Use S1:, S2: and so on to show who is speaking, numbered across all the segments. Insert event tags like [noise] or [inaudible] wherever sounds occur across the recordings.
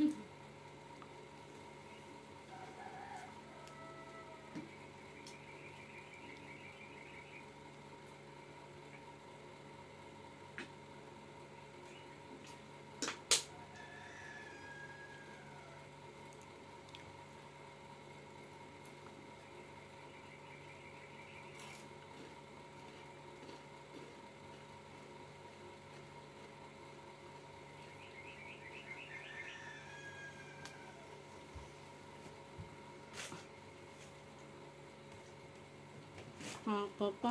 S1: Mm-hmm. [laughs] apa apa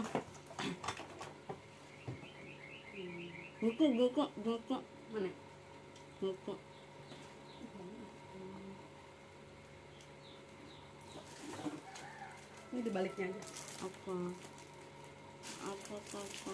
S1: buku buku buku
S2: Mana?
S1: buku
S2: Ini dibaliknya aja.
S1: apa apa apa, apa.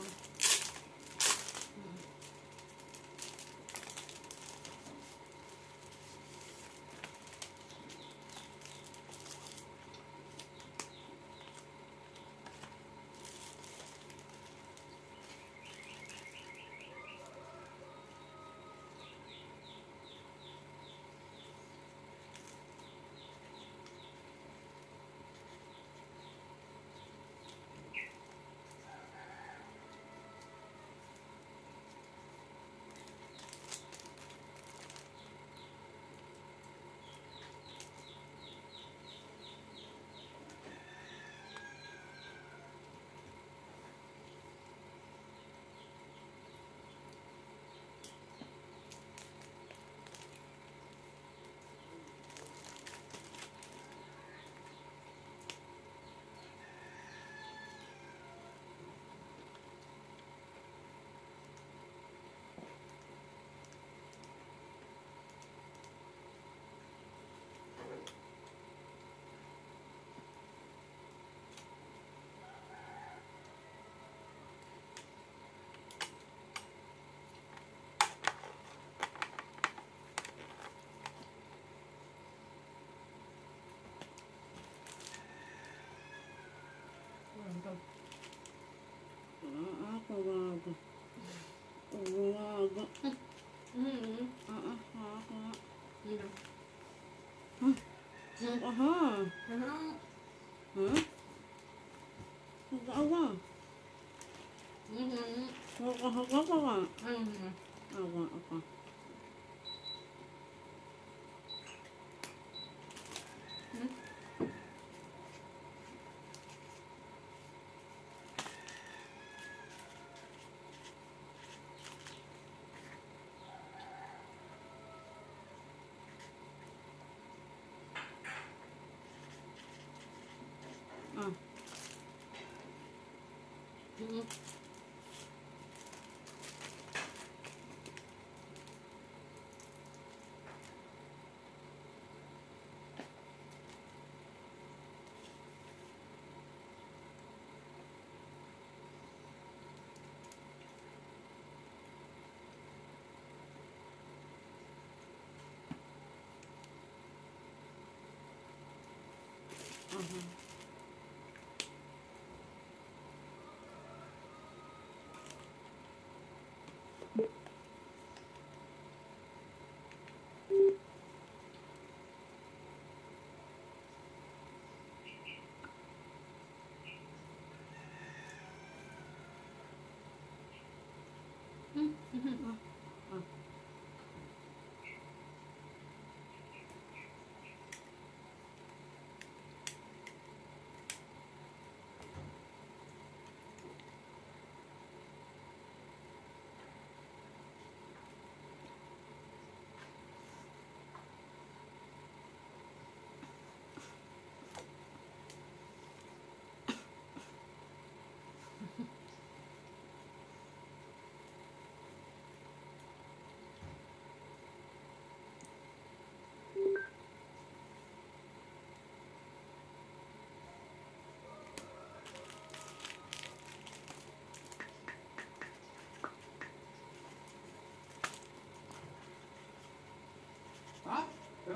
S2: Mantap.
S1: Ah, apa lagi lagi
S2: Hmm.
S1: ah ah apa
S2: Minum.
S1: aha
S2: Hmm.
S1: hmm apa
S2: Hmm.
S1: apa apa apa
S2: Hmm.
S1: apa apa ah
S2: Угу.
S1: Mm-hmm.
S3: 嗯嗯嗯。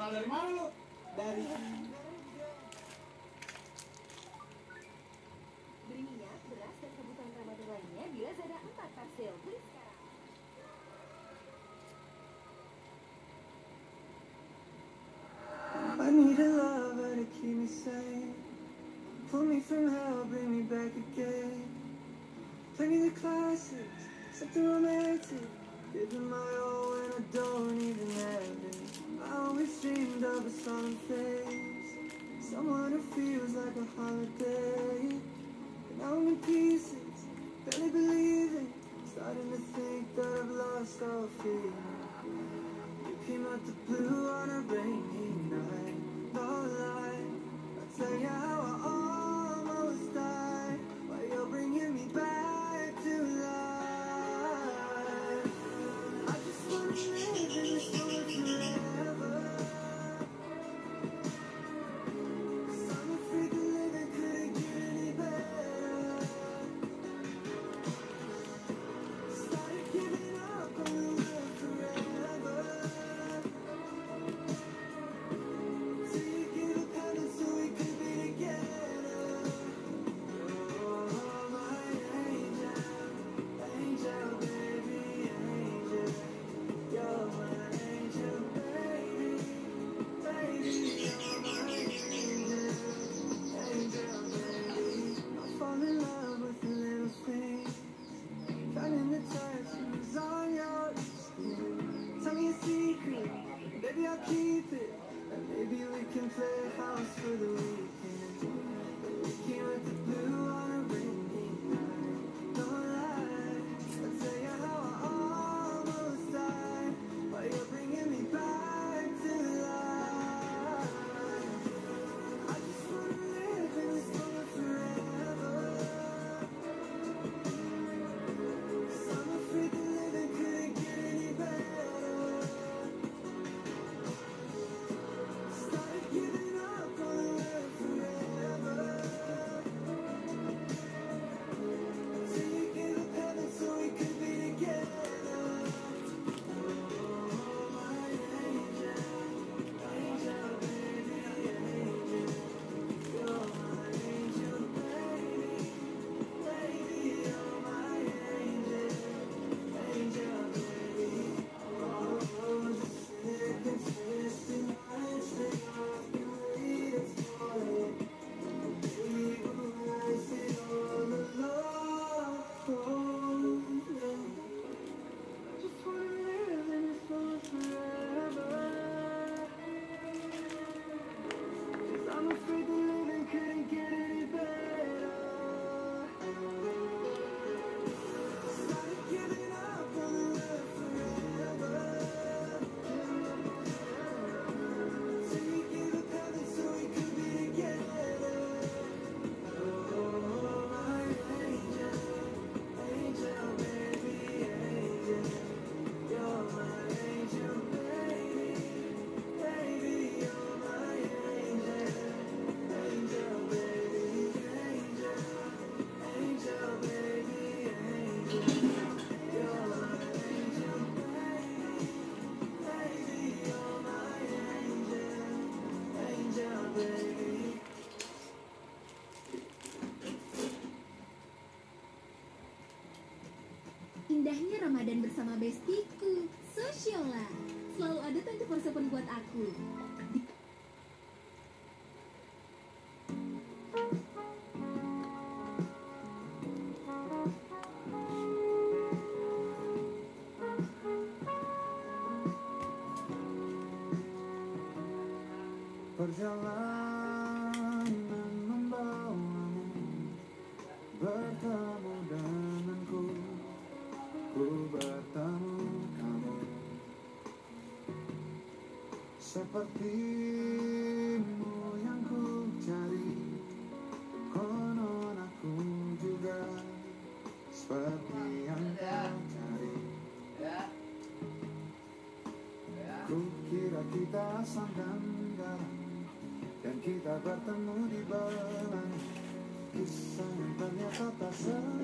S3: mahal-mahal dari
S4: I need a lover to keep me sane Pull me from hell, bring me back again. Play me the classics, something romantic Giving my all and I don't even have always dreamed of a sunny face. Someone across the
S5: road. Ramadan bersama bestiku, Sosiola. Selalu ada 24-7 buat aku.
S4: Perjalanan. sepertimu yang ku cari. Konon aku juga seperti yang ya. kau cari. Ya. Ya. Ku kira kita sandang garam Dan kita bertemu di belakang Kisah yang ternyata tak selalu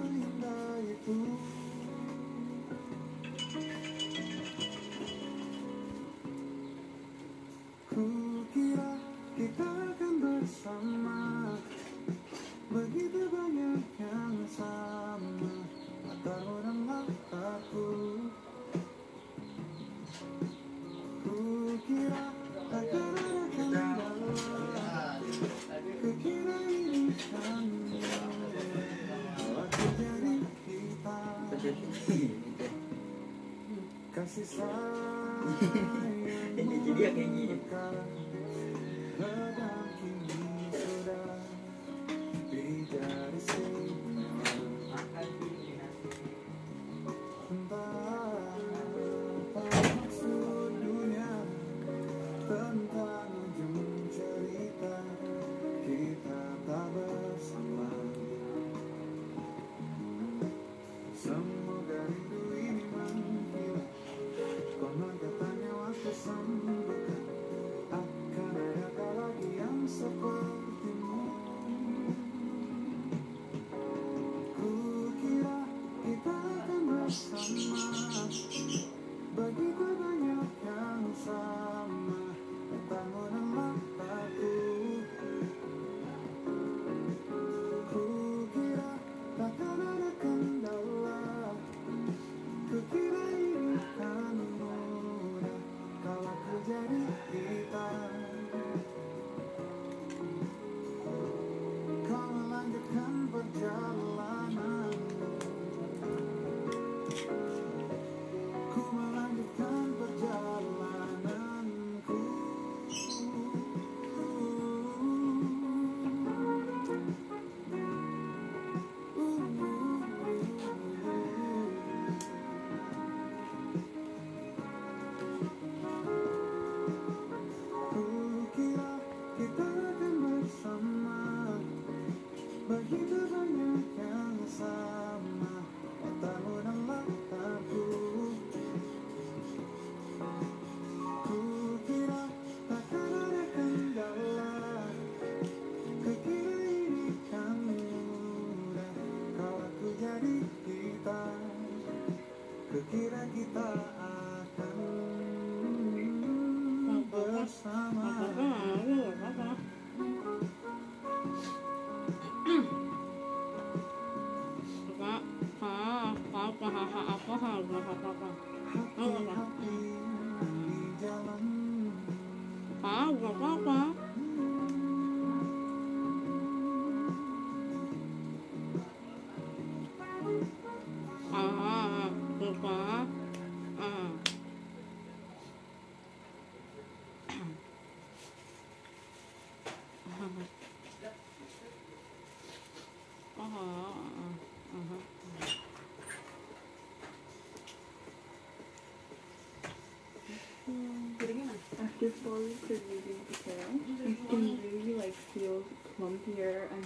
S4: this one for using potato. You can really like feel plumpier and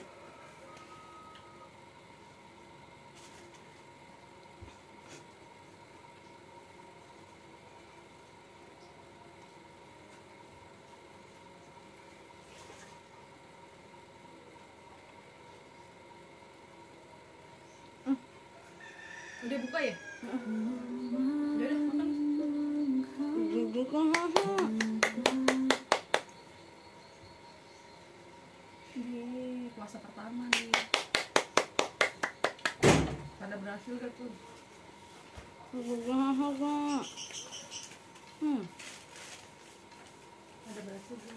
S2: Udah buka ya? Mm -hmm. ada berhasil gak tuh?
S1: Hmm.
S2: Ada berhasil gak?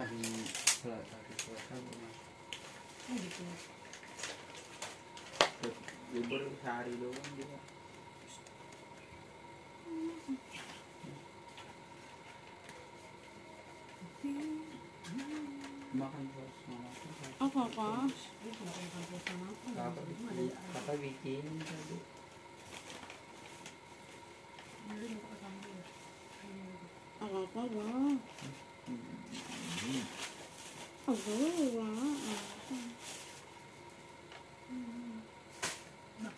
S3: Hari selasa hari selasa
S2: oh gitu.
S3: Libur sehari doang juga
S1: Aduh.
S2: Aduh.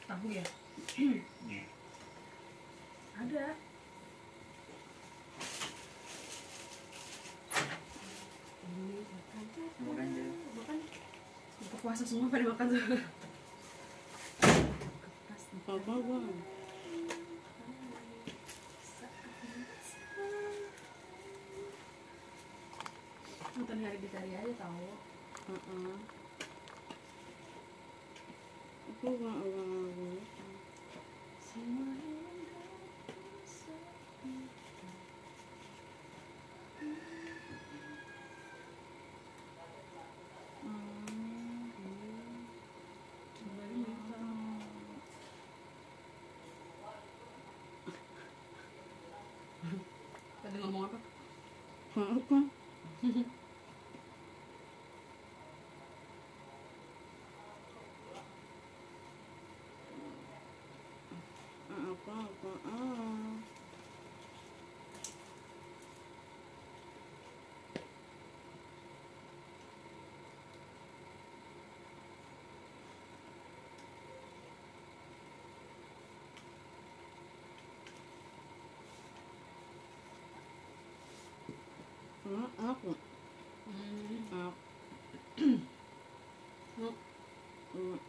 S2: Tahu ya? Ada. Makan.
S3: Makan.
S2: Buka puasa semua pada makan tuh.
S1: Bapak
S2: gua hari besari aja
S1: tau mm -mm.
S2: Semua Tadi ngomong
S1: apa? [laughs] Hmm, aku.
S2: Hmm.
S1: Aku.
S2: Nuk.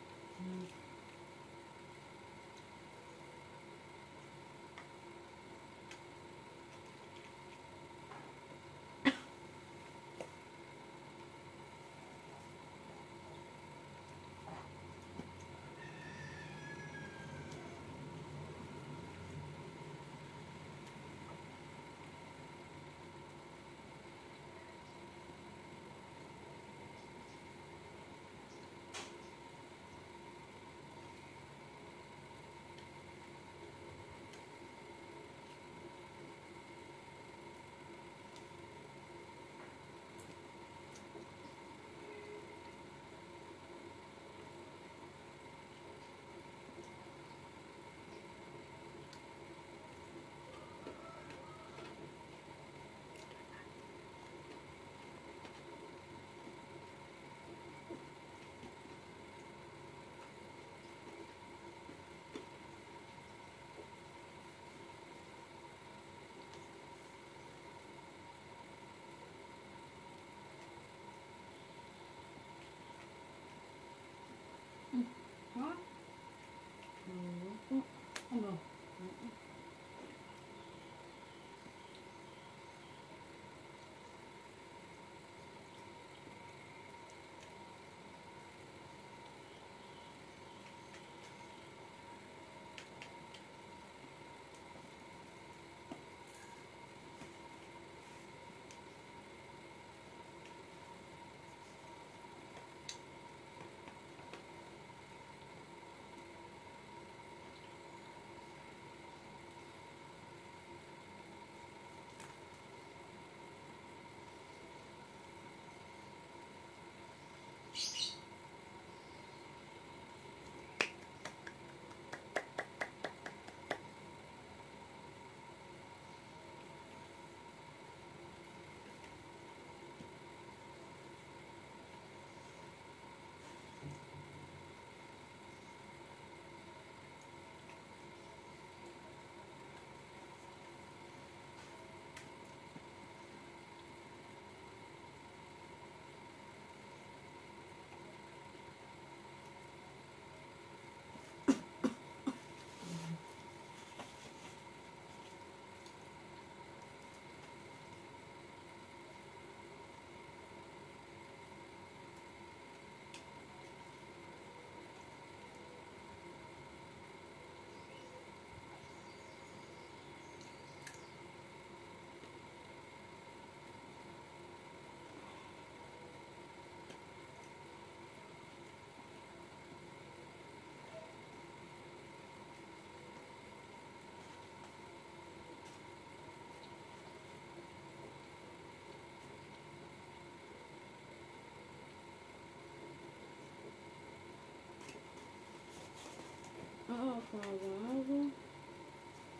S1: Oh, apa lagi?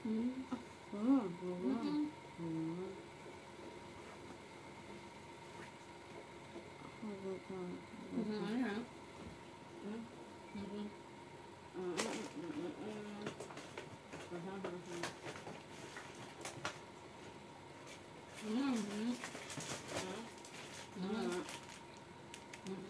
S2: Hmm.
S1: Hmm. Hmm.
S2: Hmm.
S1: Hmm. Apa kan?
S2: Hmm. Ada. Hmm. Hmm. Hmm. Hmm. Hmm.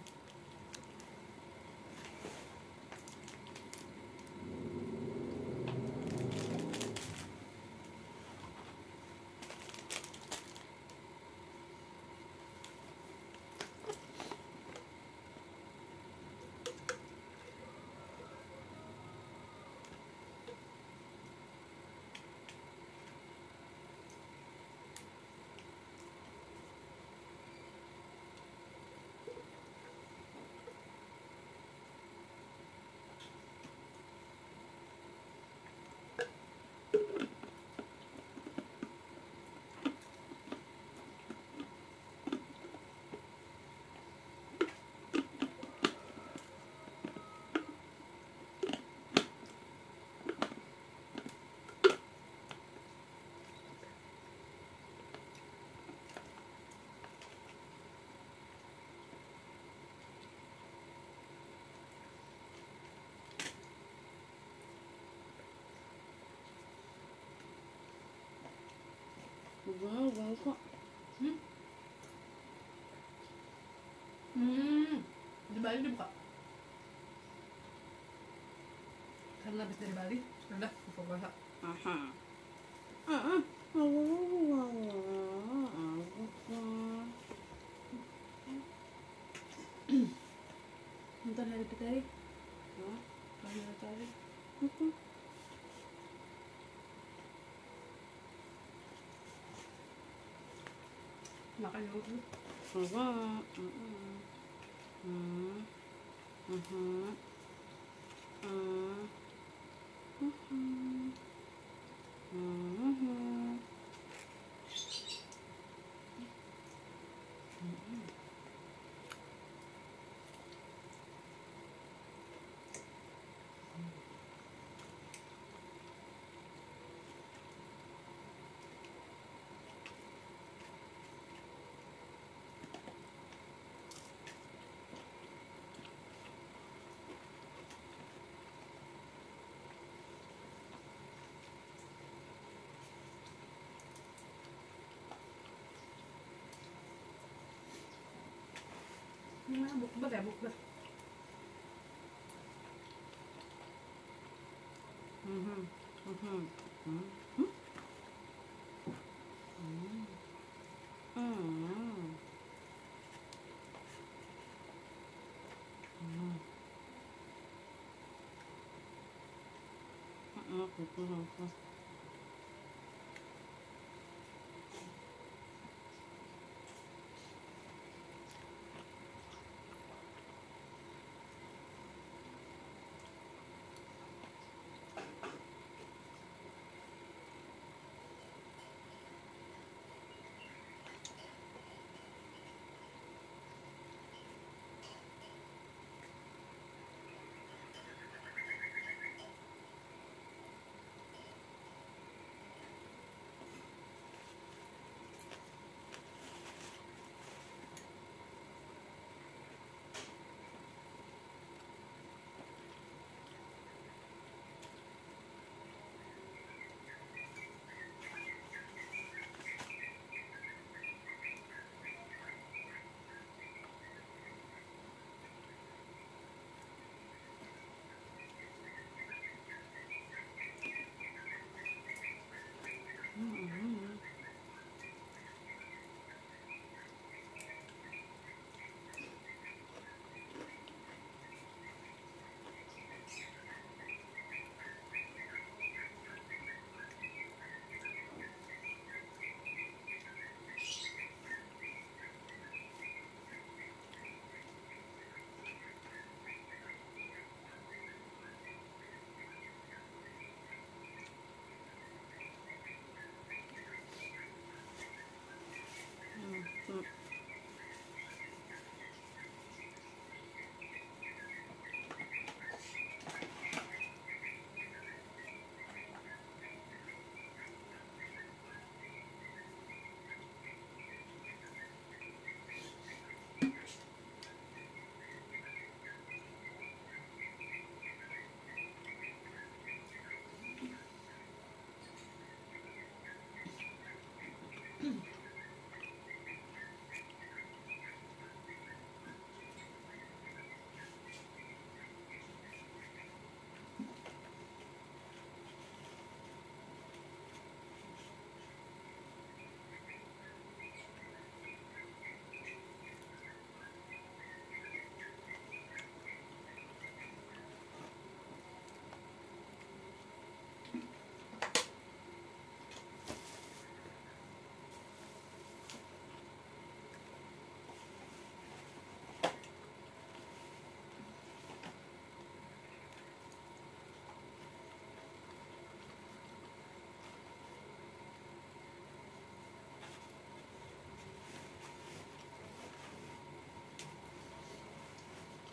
S2: Hmm.
S1: Ujungnya gini kok.
S2: Hmm, di Bali dibuka. Karena habis dari Bali, udah buka puasa.
S1: Aha. Ah, ah.
S2: Nonton hari kita hari,
S1: Hah?
S2: hari hari. Makan dulu tuh.
S1: มาบุกมาแบ
S2: บบุกแบ
S1: บอืมฮึอืมฮึอืมฮึอืมอืมอืมอืมอืมอืม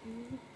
S1: Mm-hmm.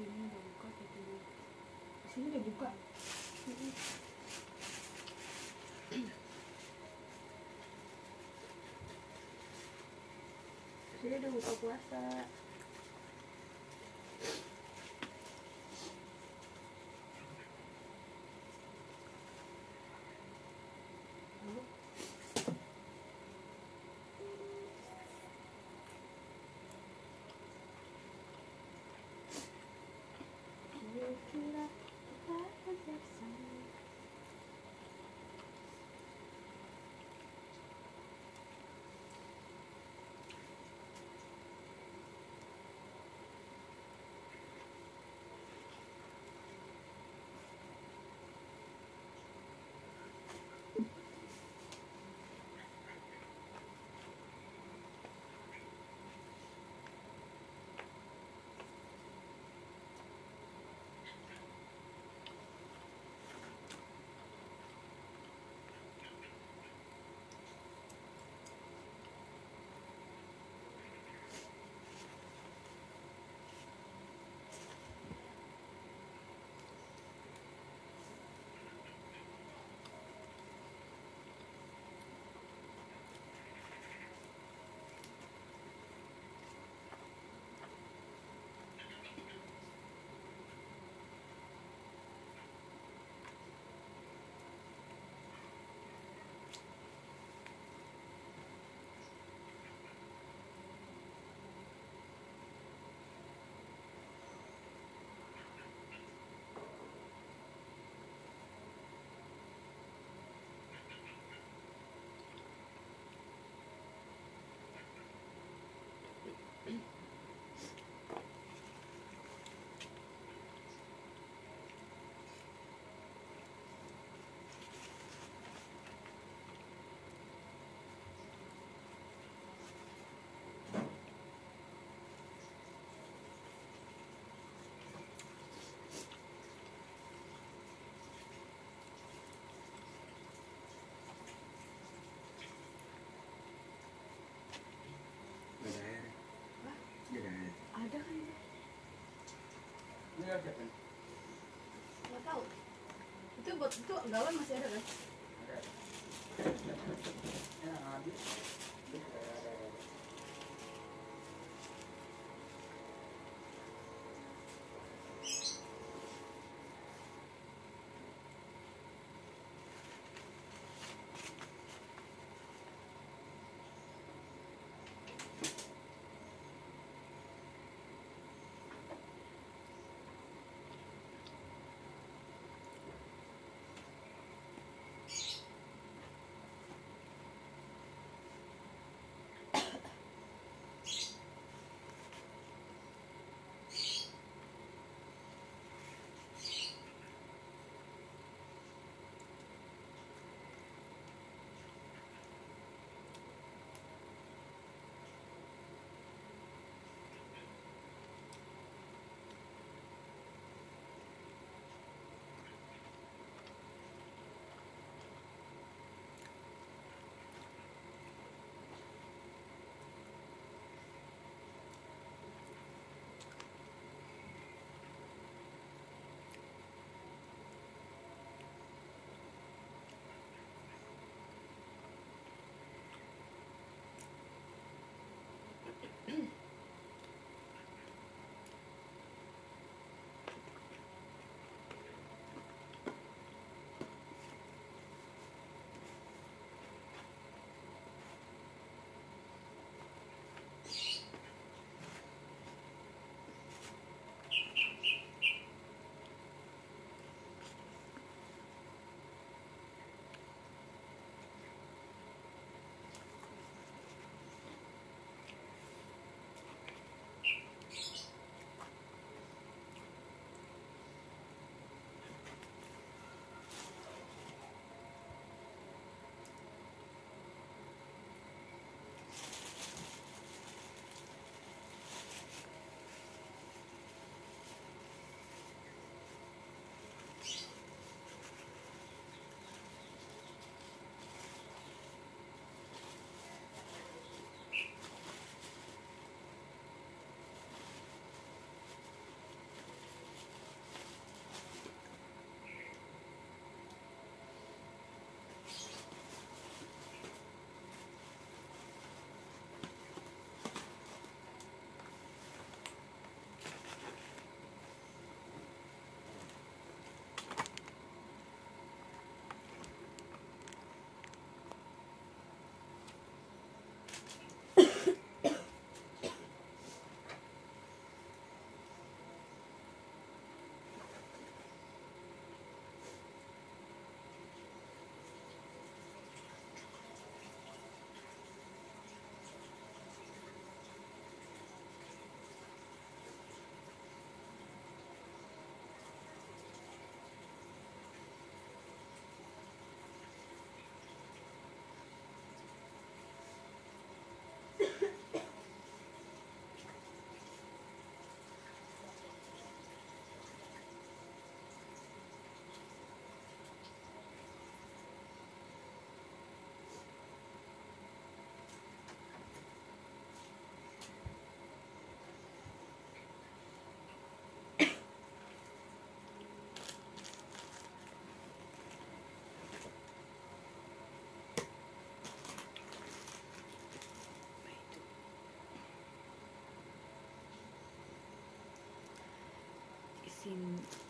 S1: Sini udah buka tadinya.
S2: Di sini udah buka.
S6: Sini udah buka puasa.
S7: Kira kita akan bersama
S3: Gak ada air. Gak ada air.
S2: Ada kan ini? Nggak tahu. Itu buat itu galon masih ada kan?
S3: 嗯。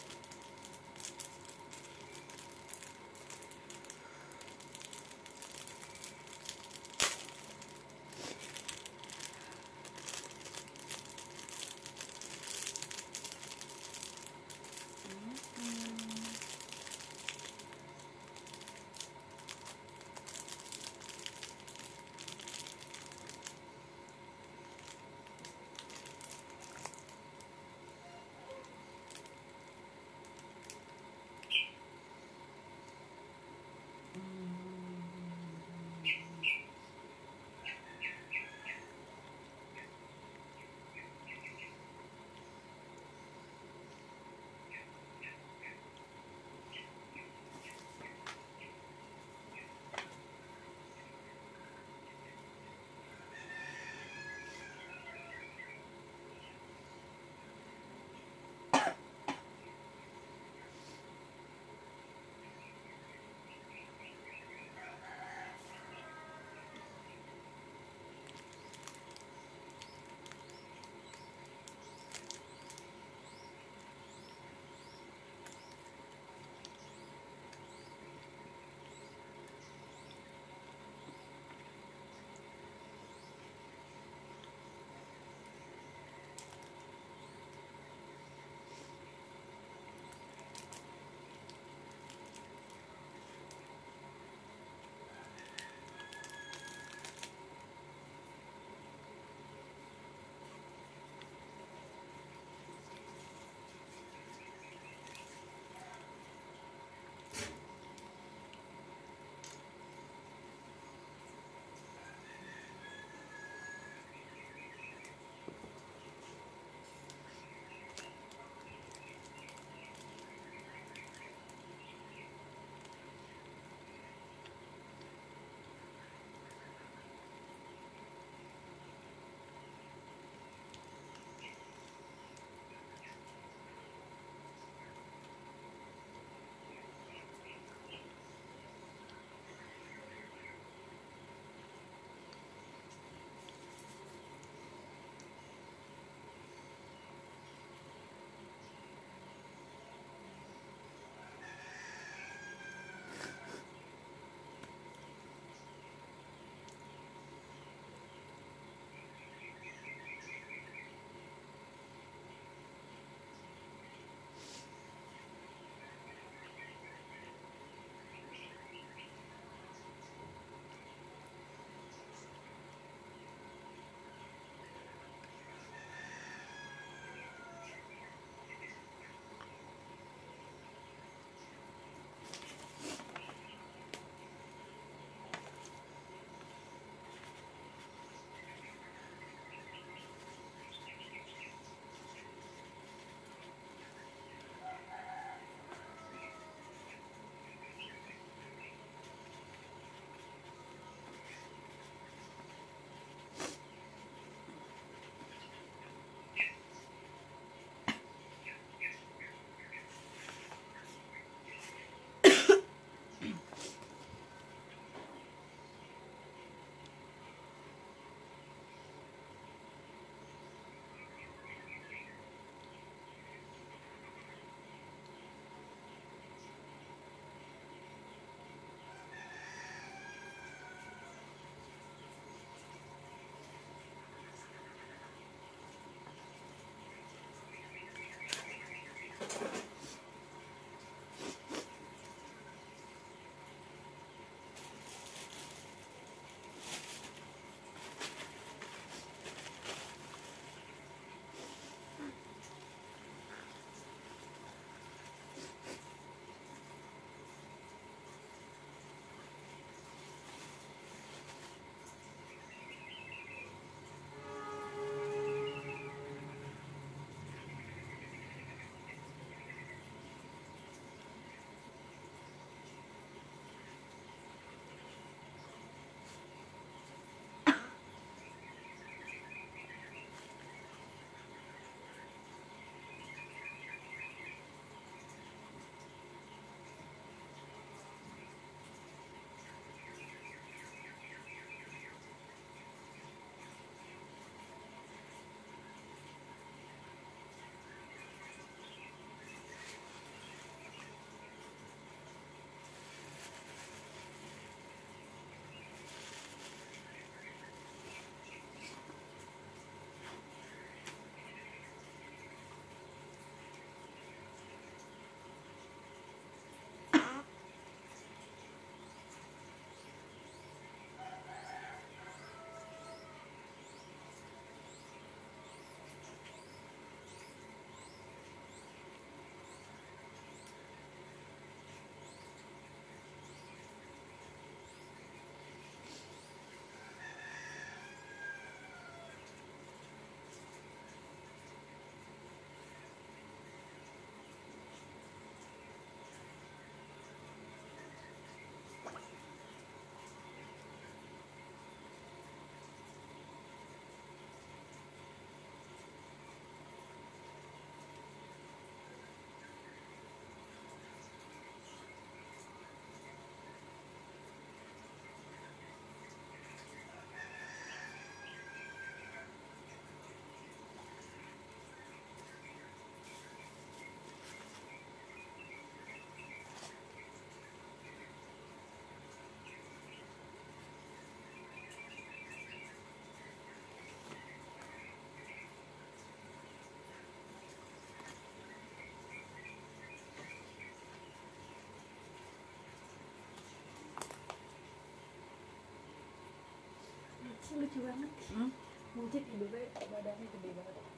S2: Lucu banget
S1: Hmm?
S2: Mujib ibu badannya gede banget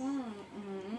S6: mm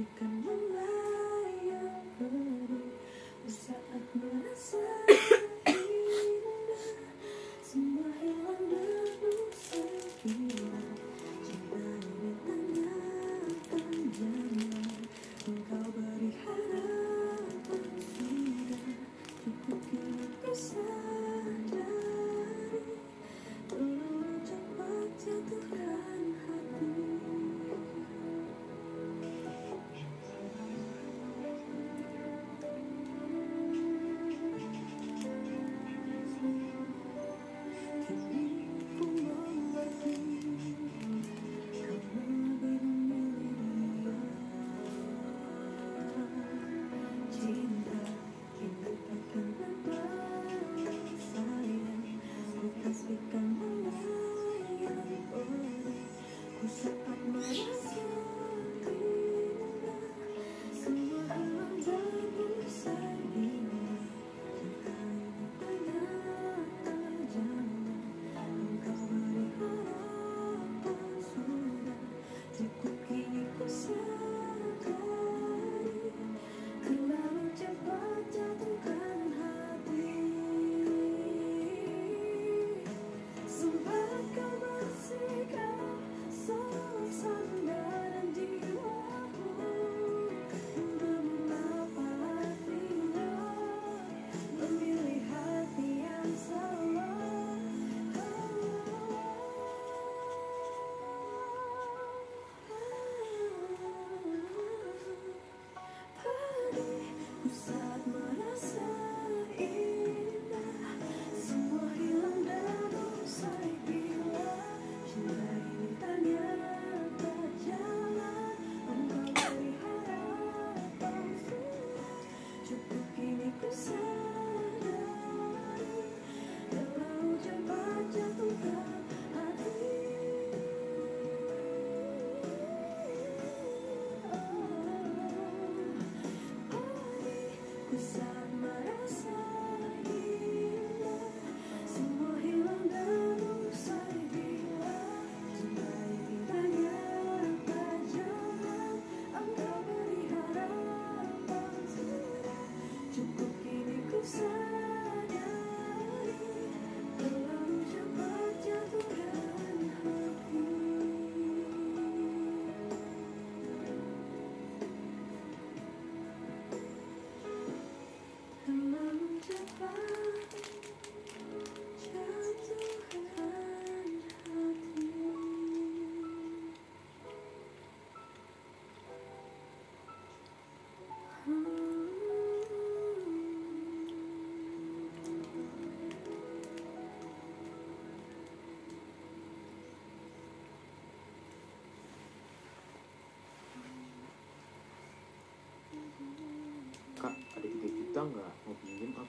S8: you.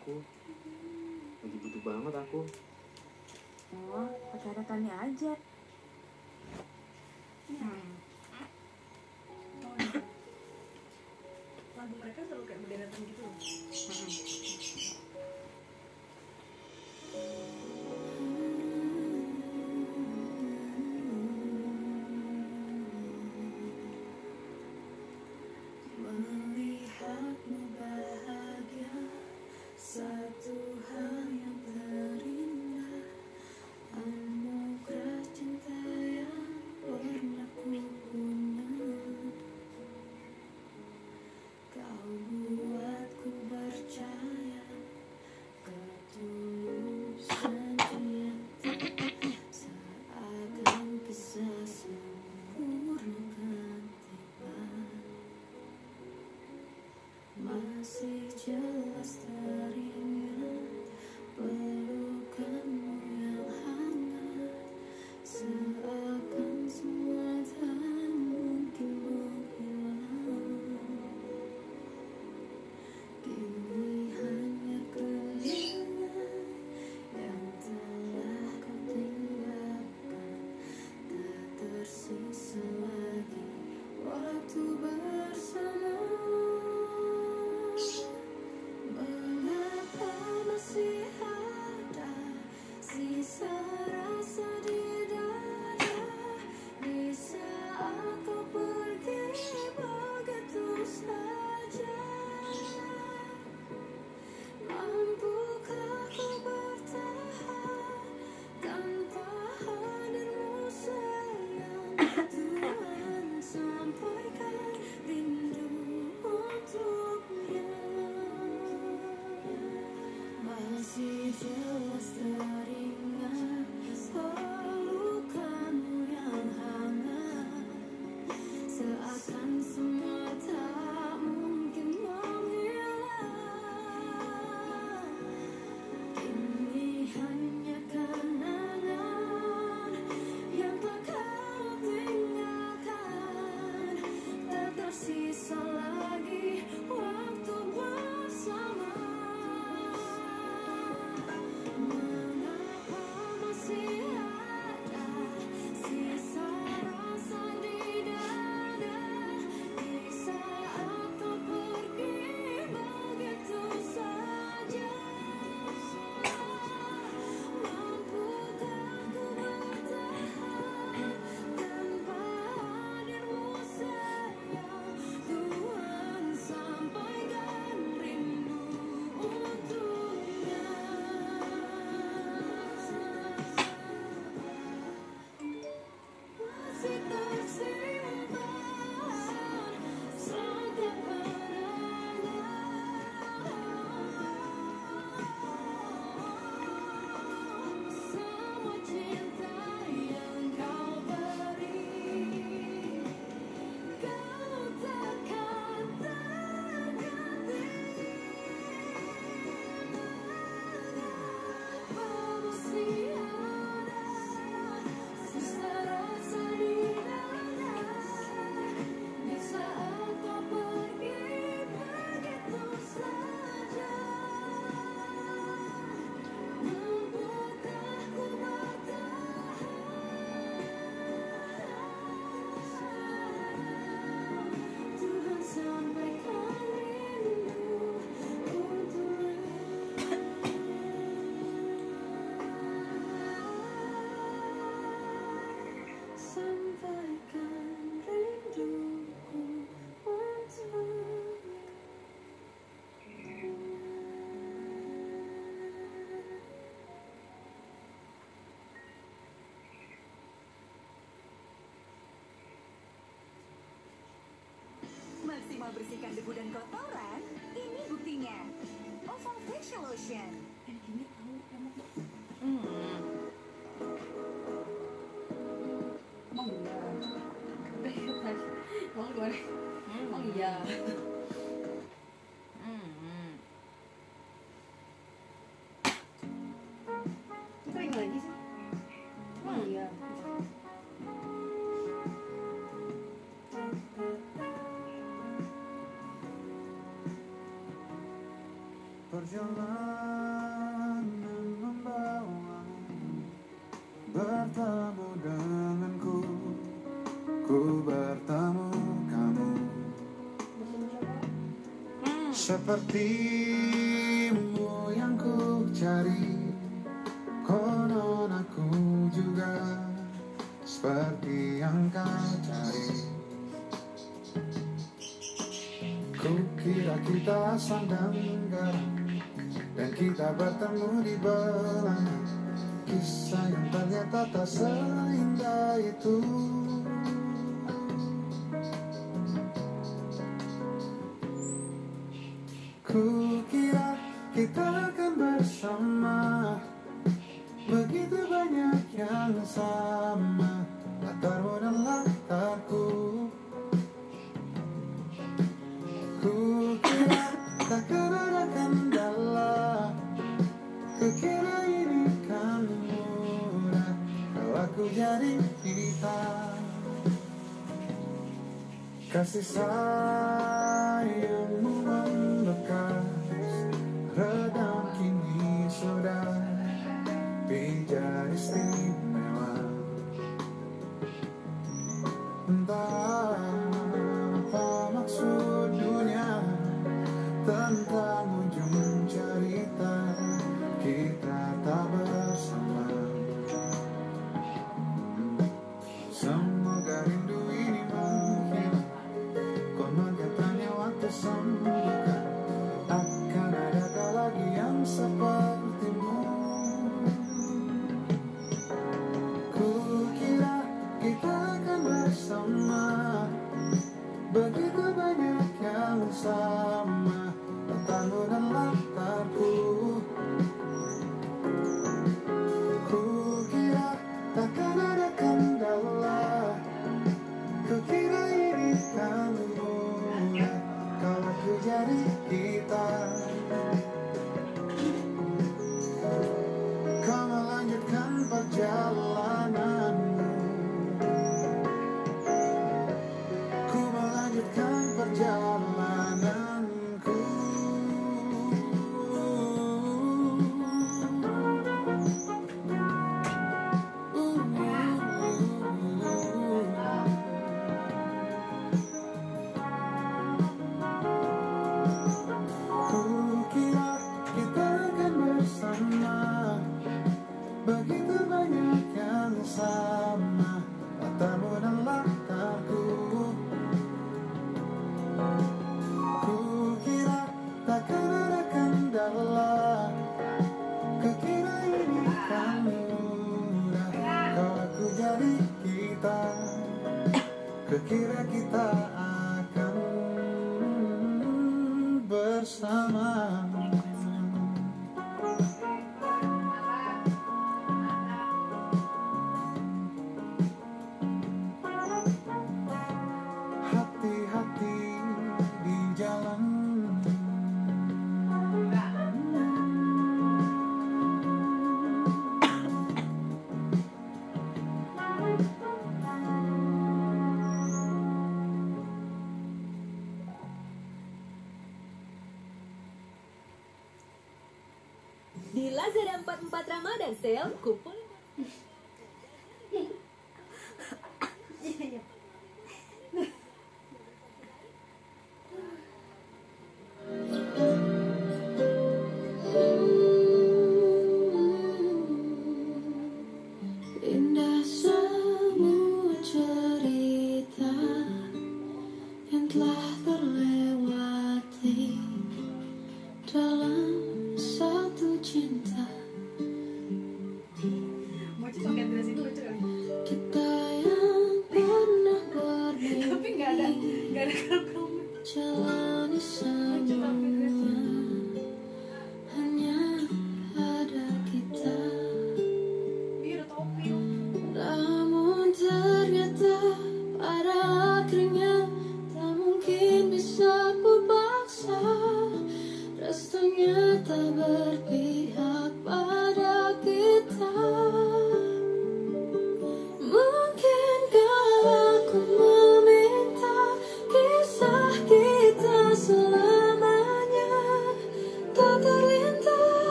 S8: aku. Lagi butuh banget aku.
S6: Oh pakai tanya aja.
S9: membersihkan debu dan kotoran, ini buktinya. Oval Facial Lotion.
S2: Hmm. Oh, iya. [laughs] Hmm. Oh, iya.
S4: perjalanan membawamu bertemu denganku. Ku bertemu kamu. Seperti penuh dibelah Kisah yang ternyata tak seindah itu. Ku kira kita akan bersama Begitu banyak yang sama Latarmu dan latarku. Ku kira takkan aku jadi kita. Kasih sayangmu membekas Redam kini sudah. Pinjai istimewa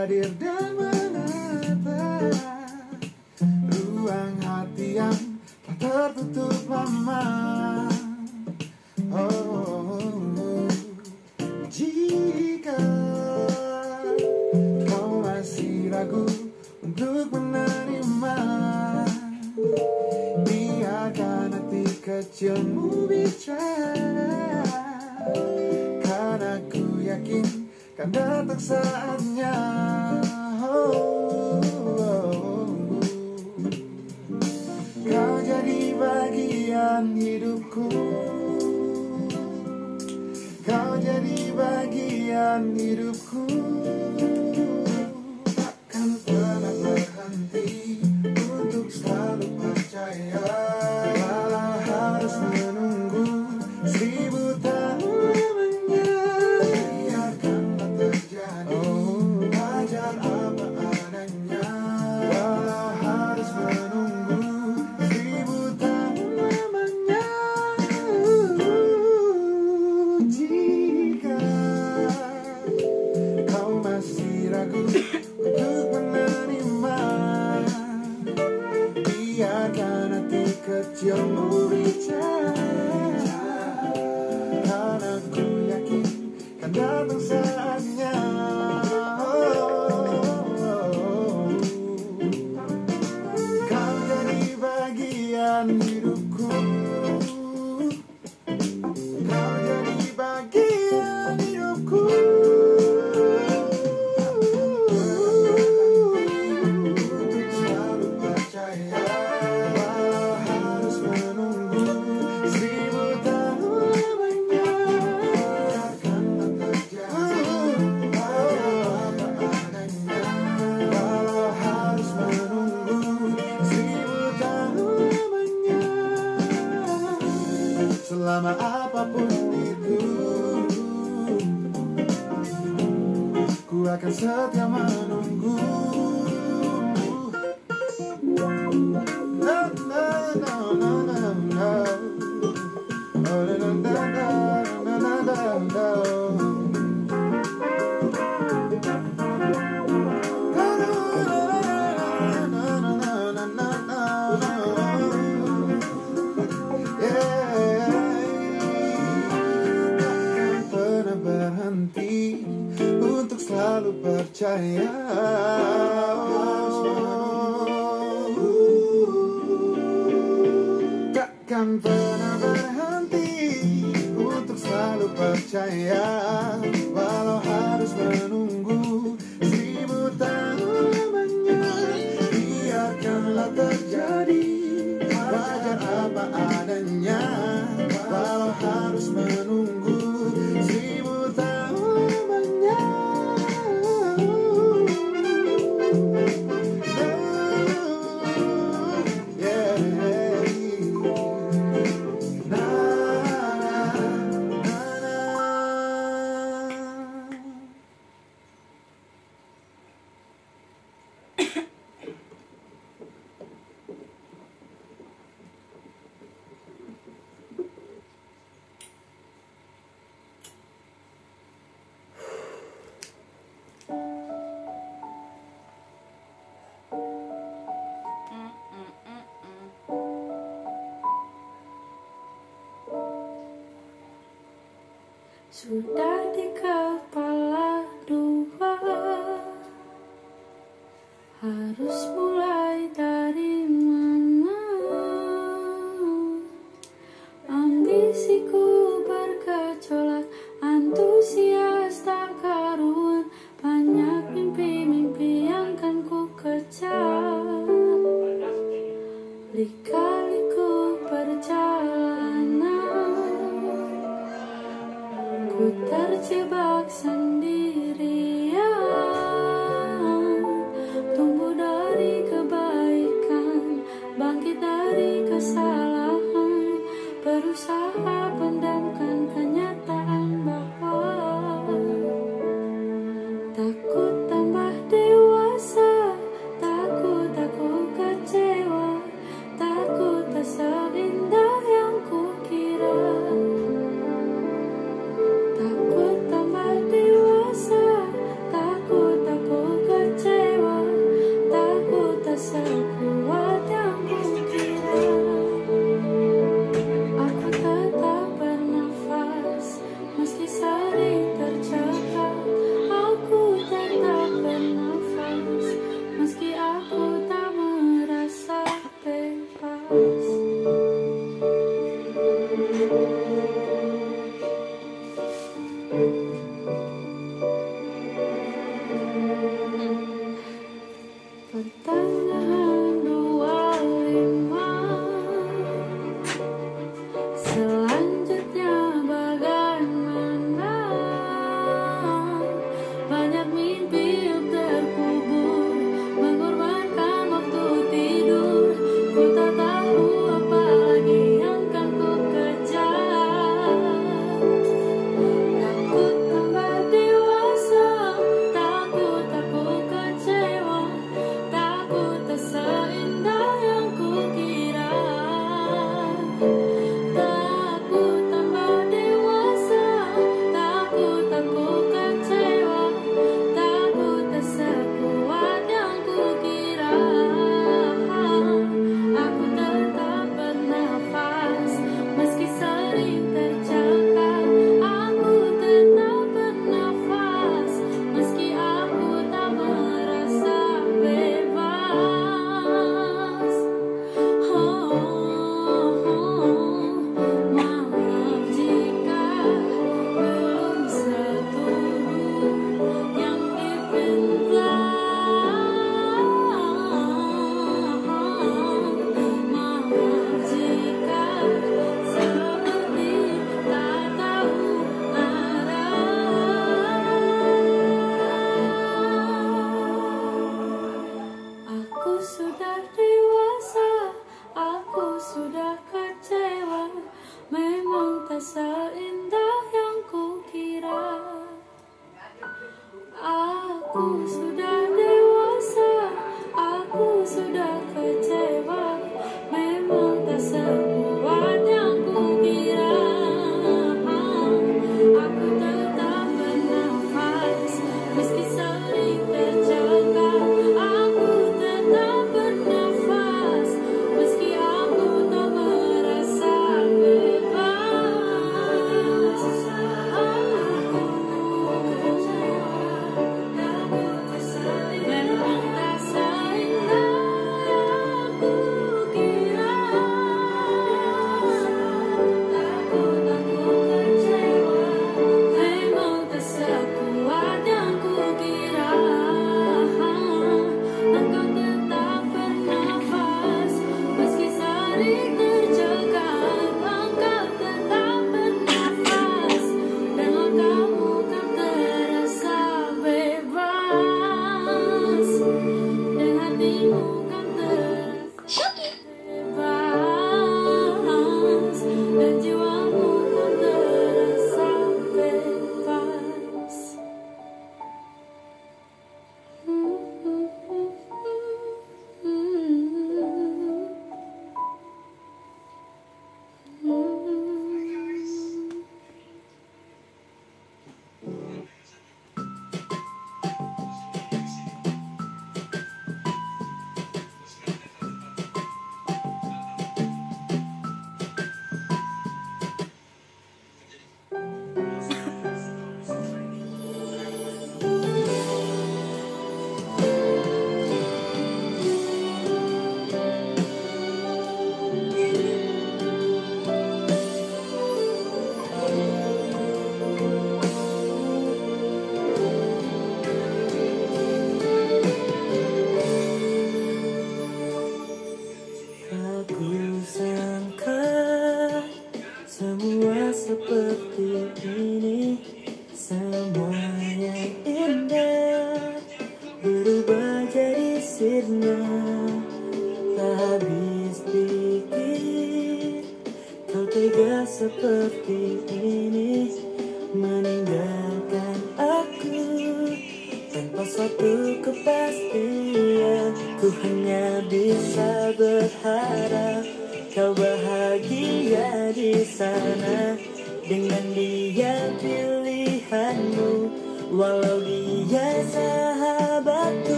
S4: that if there
S10: Sudah dikepala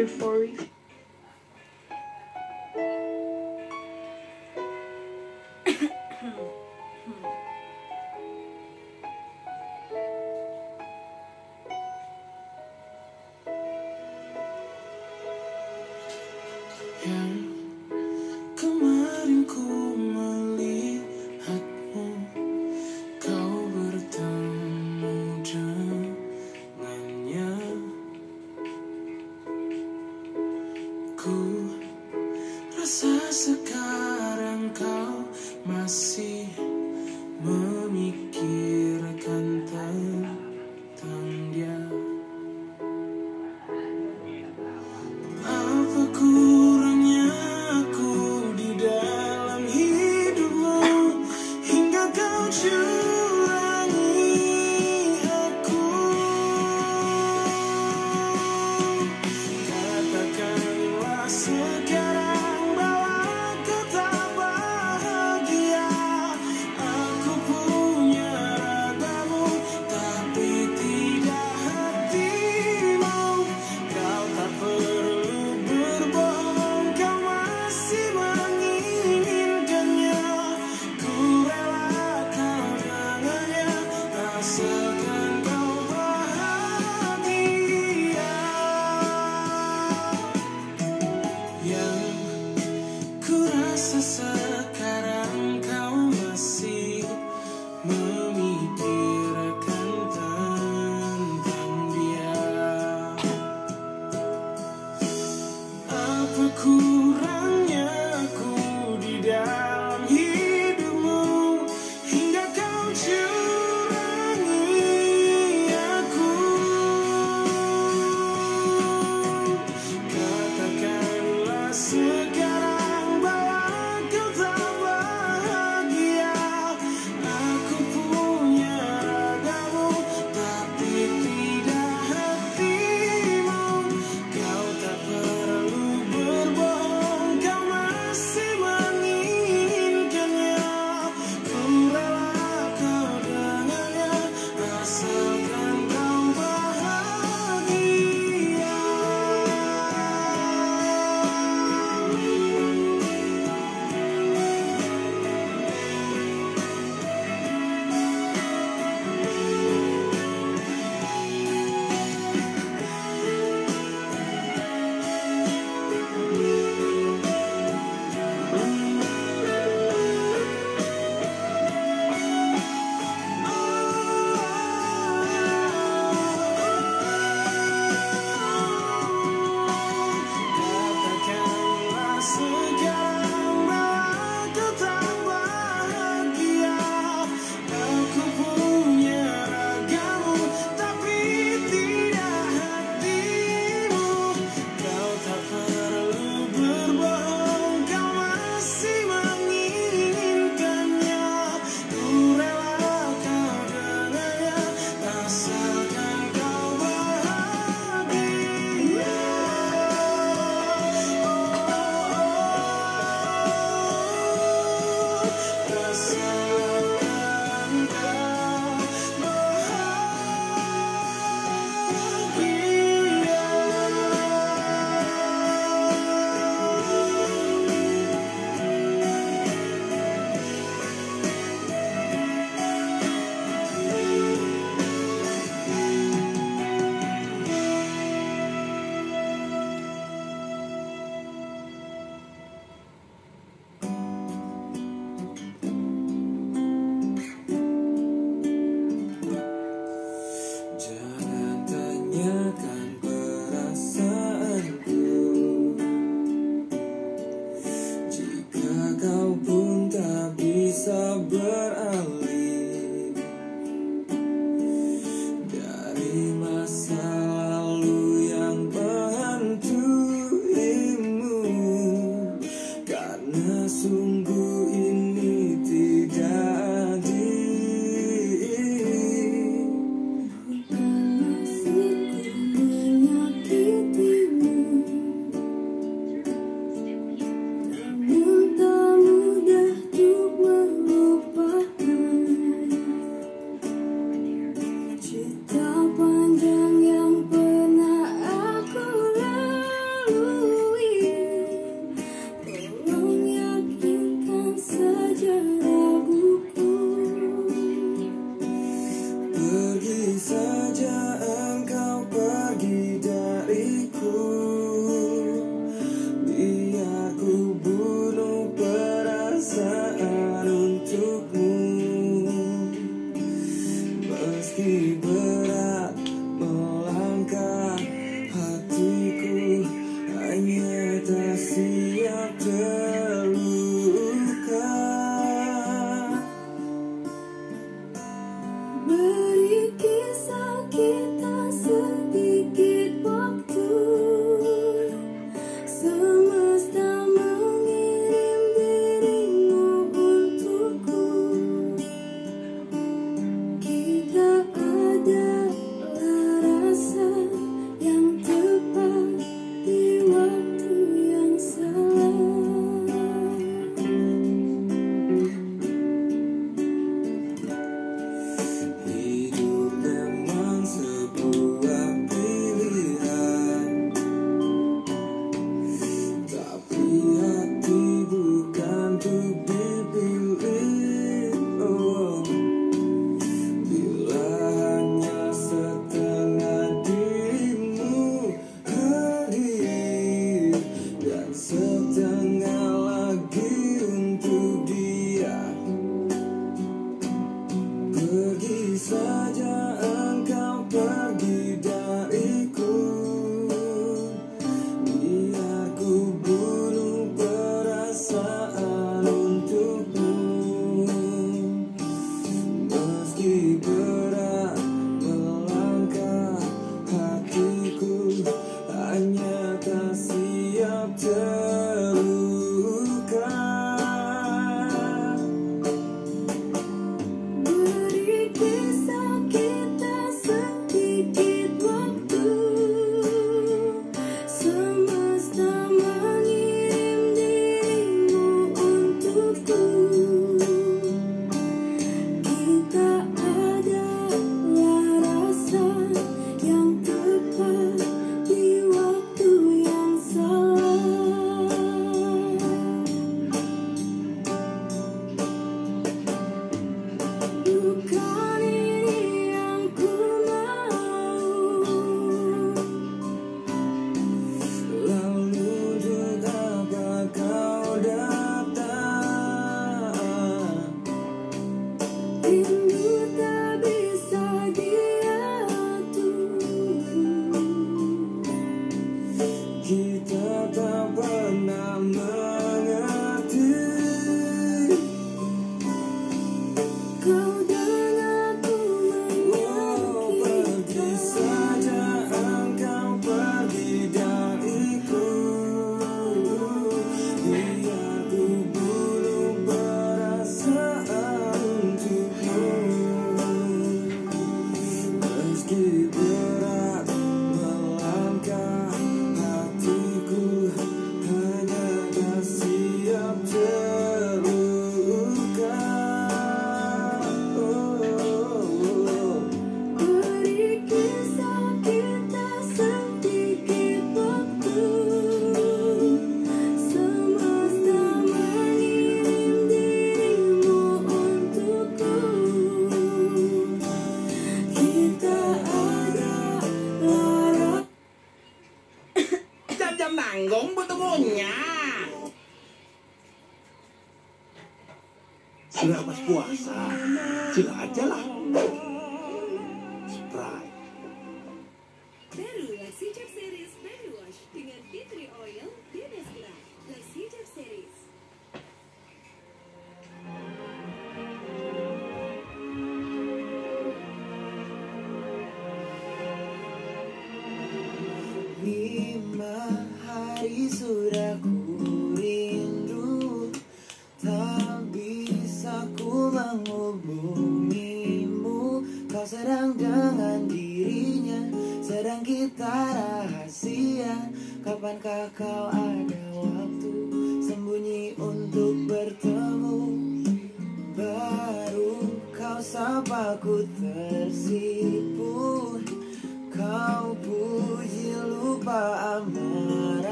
S6: after four.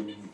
S11: Mm-hmm.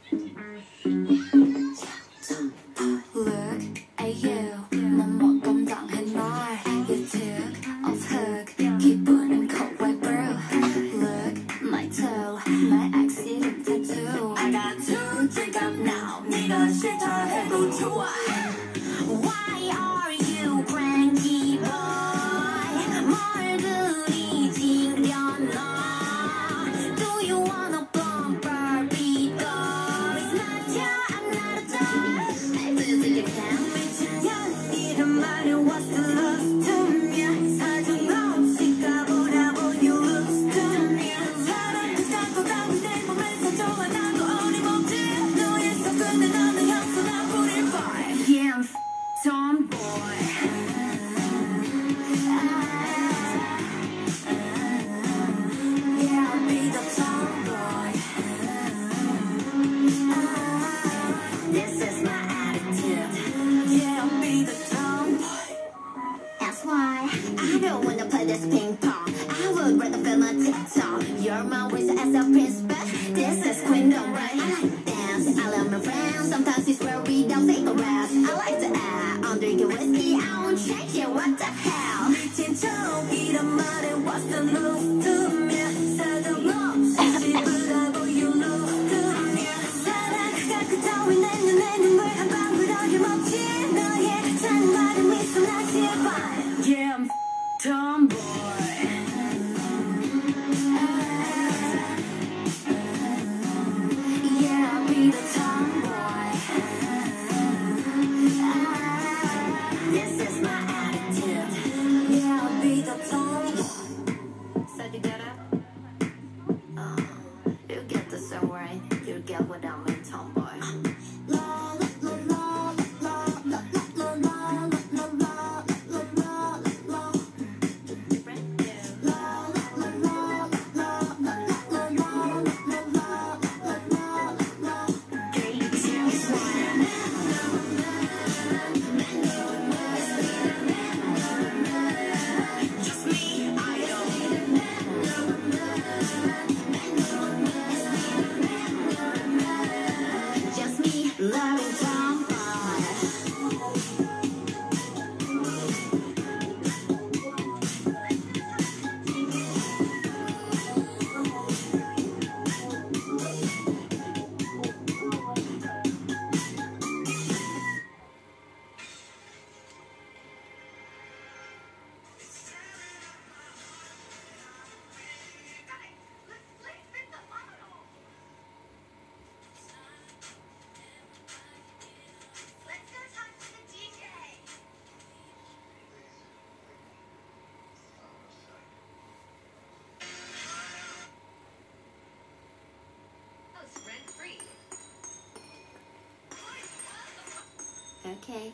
S12: Okay.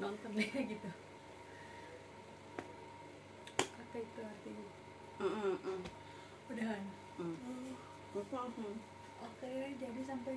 S1: nonton [laughs] deh gitu.
S2: Apa itu artinya?
S1: Mm. -mm.
S2: udahan
S1: mm.
S2: Oh. oke okay, jadi sampai